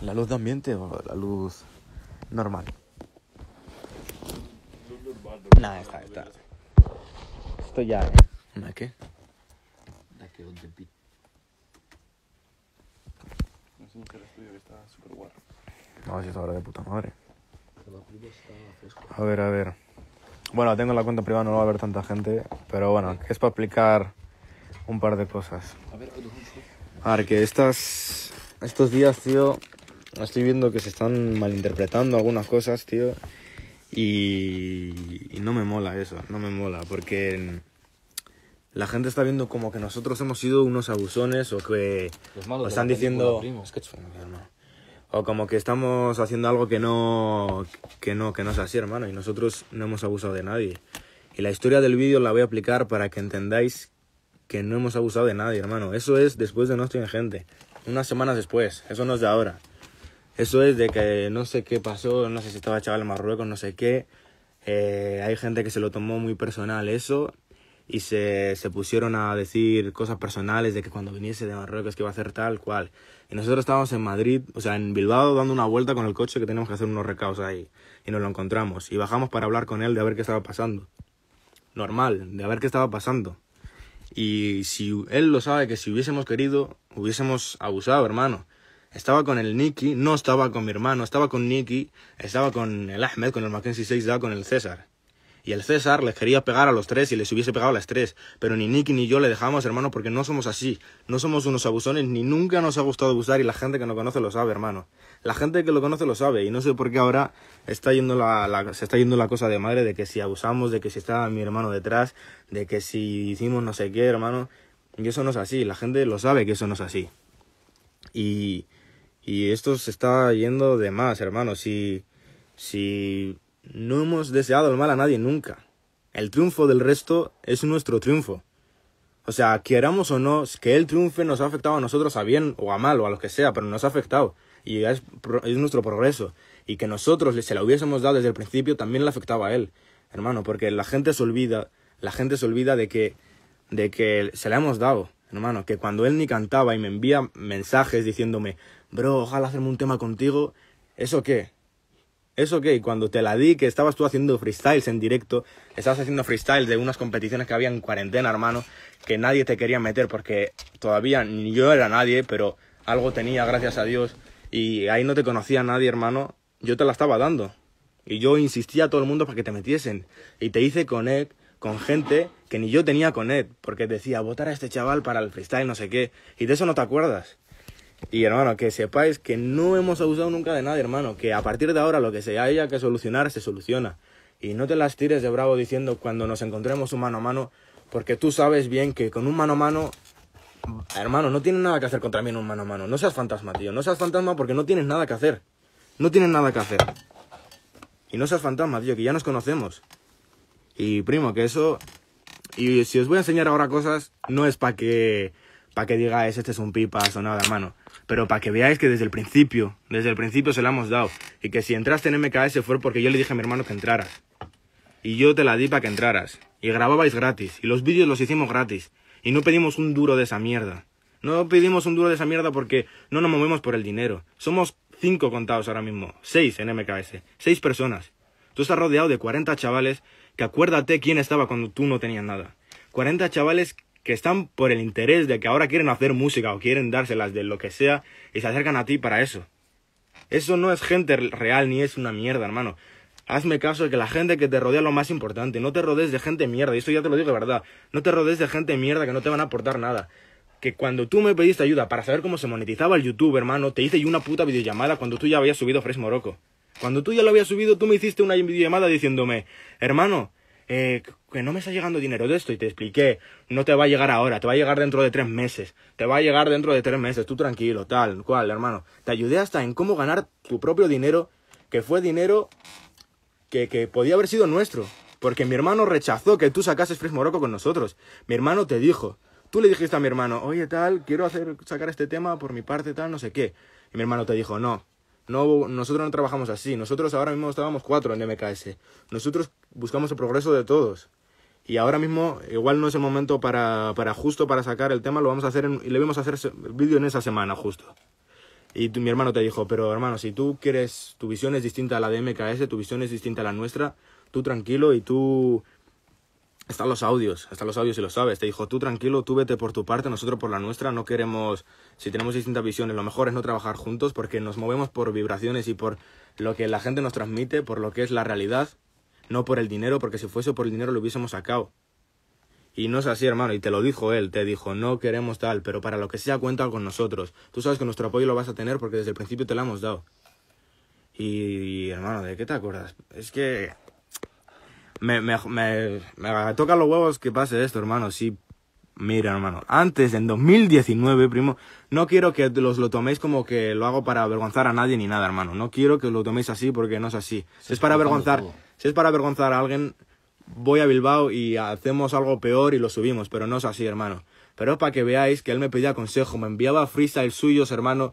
¿La luz de ambiente o la luz normal? Nada, está, está. Esto ya, ¿eh? ¿Una qué? Un tempit. Enseñas el estudio que está súper guarro. No, si es ahora de puta madre. A ver, a ver. Bueno, tengo la cuenta privada, no va a haber tanta gente, pero bueno, que es para explicar un par de cosas. A ver, que estas, estos días, tío, estoy viendo que se están malinterpretando algunas cosas, tío, y, y no me mola eso, no me mola, porque la gente está viendo como que nosotros hemos sido unos abusones o que los malos están diciendo. Es que o como que estamos haciendo algo que no que no que no es así hermano y nosotros no hemos abusado de nadie. Y la historia del vídeo la voy a aplicar para que entendáis que no hemos abusado de nadie hermano. Eso es después de no estoy en gente unas semanas después eso no es de ahora eso es de que no sé qué pasó no sé si estaba chaval en Marruecos no sé qué eh, hay gente que se lo tomó muy personal eso y se, se pusieron a decir cosas personales de que cuando viniese de Marruecos que iba a hacer tal cual. Y nosotros estábamos en Madrid, o sea, en Bilbao dando una vuelta con el coche que teníamos que hacer unos recados ahí. Y nos lo encontramos. Y bajamos para hablar con él de a ver qué estaba pasando. Normal, de a ver qué estaba pasando. Y si él lo sabe que si hubiésemos querido, hubiésemos abusado, hermano. Estaba con el Nicky, no estaba con mi hermano, estaba con Nicky, estaba con el Ahmed, con el Mackenzie 6 con el César. Y el César les quería pegar a los tres y les hubiese pegado a las tres. Pero ni Nicky ni yo le dejamos, hermano, porque no somos así. No somos unos abusones, ni nunca nos ha gustado abusar y la gente que nos conoce lo sabe, hermano. La gente que lo conoce lo sabe y no sé por qué ahora está yendo la, se está yendo la cosa de madre de que si abusamos, de que si estaba mi hermano detrás, de que si hicimos no sé qué, hermano. Y eso no es así, la gente lo sabe que eso no es así. Y, y esto se está yendo de más, hermano. Si, si no hemos deseado el mal a nadie nunca. El triunfo del resto es nuestro triunfo. O sea, queramos o no, que él triunfe nos ha afectado a nosotros a bien o a mal o a lo que sea, pero nos ha afectado. Y es, es nuestro progreso. Y que nosotros se la hubiésemos dado desde el principio también le afectaba a él. Hermano, porque la gente se olvida, la gente se olvida de que, de que se la hemos dado. Hermano, que cuando él ni cantaba y me envía mensajes diciéndome, bro, ojalá hacerme un tema contigo, ¿eso qué? ¿Eso qué? Cuando te la di, que estabas tú haciendo freestyles en directo, estabas haciendo freestyles de unas competiciones que había en cuarentena, hermano, que nadie te quería meter porque todavía ni yo era nadie, pero algo tenía, gracias a Dios, y ahí no te conocía nadie, hermano, yo te la estaba dando. Y yo insistía a todo el mundo para que te metiesen. Y te hice connect con gente que ni yo tenía connect, porque decía, votar a este chaval para el freestyle, no sé qué, y de eso no te acuerdas. Y hermano, que sepáis que no hemos abusado nunca de nadie, hermano. Que a partir de ahora lo que se haya que solucionar, se soluciona. Y no te las tires de bravo diciendo cuando nos encontremos un mano a mano, porque tú sabes bien que con un mano a mano, hermano, no tienes nada que hacer contra mí un mano a mano. No seas fantasma, tío. No seas fantasma porque no tienes nada que hacer. No tienes nada que hacer. Y no seas fantasma, tío, que ya nos conocemos. Y primo, que eso... Y si os voy a enseñar ahora cosas, no es para que para que digáis este es un pipas o nada, hermano. Pero para que veáis que desde el principio, desde el principio se la hemos dado. Y que si entraste en MKS fue porque yo le dije a mi hermano que entraras. Y yo te la di para que entraras. Y grababais gratis. Y los vídeos los hicimos gratis. Y no pedimos un duro de esa mierda. No pedimos un duro de esa mierda porque no nos movemos por el dinero. Somos cinco contados ahora mismo. Seis en MKS. Seis personas. Tú estás rodeado de 40 chavales que acuérdate quién estaba cuando tú no tenías nada. 40 chavales que están por el interés de que ahora quieren hacer música o quieren dárselas de lo que sea y se acercan a ti para eso. Eso no es gente real ni es una mierda, hermano. Hazme caso de que la gente que te rodea es lo más importante. No te rodees de gente mierda. Y eso ya te lo digo de verdad. No te rodees de gente mierda que no te van a aportar nada. Que cuando tú me pediste ayuda para saber cómo se monetizaba el YouTube, hermano, te hice yo una puta videollamada cuando tú ya habías subido Fresh Morocco. Cuando tú ya lo habías subido, tú me hiciste una videollamada diciéndome, hermano, eh, que no me está llegando dinero de esto. Y te expliqué, no te va a llegar ahora, te va a llegar dentro de tres meses. Te va a llegar dentro de tres meses, tú tranquilo, tal, cual, hermano. Te ayudé hasta en cómo ganar tu propio dinero, que fue dinero que, que podía haber sido nuestro. Porque mi hermano rechazó que tú sacases Fresh Morocco con nosotros. Mi hermano te dijo, tú le dijiste a mi hermano, oye tal, quiero hacer, sacar este tema por mi parte, tal, no sé qué. Y mi hermano te dijo, no, no, nosotros no trabajamos así. Nosotros ahora mismo estábamos cuatro en MKS. Nosotros buscamos el progreso de todos. Y ahora mismo, igual no es el momento para, para justo para sacar el tema, lo vamos a hacer y le vamos a hacer vídeo en esa semana justo. Y mi hermano te dijo, pero hermano, si tú quieres, tu visión es distinta a la de MKS, tu visión es distinta a la nuestra, tú tranquilo y tú... Están los audios, están los audios y lo sabes. Te dijo, tú tranquilo, tú vete por tu parte, nosotros por la nuestra, no queremos, si tenemos distintas visiones, lo mejor es no trabajar juntos porque nos movemos por vibraciones y por lo que la gente nos transmite, por lo que es la realidad, no por el dinero, porque si fuese por el dinero lo hubiésemos sacado. Y no es así, hermano, y te lo dijo él, te dijo, no queremos tal, pero para lo que sea cuenta con nosotros. Tú sabes que nuestro apoyo lo vas a tener porque desde el principio te lo hemos dado. Y, hermano, ¿de qué te acuerdas? Es que me, toca los huevos que pase esto, hermano. Sí, mira, hermano, antes, en 2019, primo, no quiero que los lo toméis como que lo hago para avergonzar a nadie ni nada, hermano. No quiero que lo toméis así porque no es así. Si es para avergonzar, todo. si es para avergonzar a alguien, voy a Bilbao y hacemos algo peor y lo subimos, pero no es así, hermano. Pero es para que veáis que él me pedía consejo, me enviaba freestyle suyos, hermano,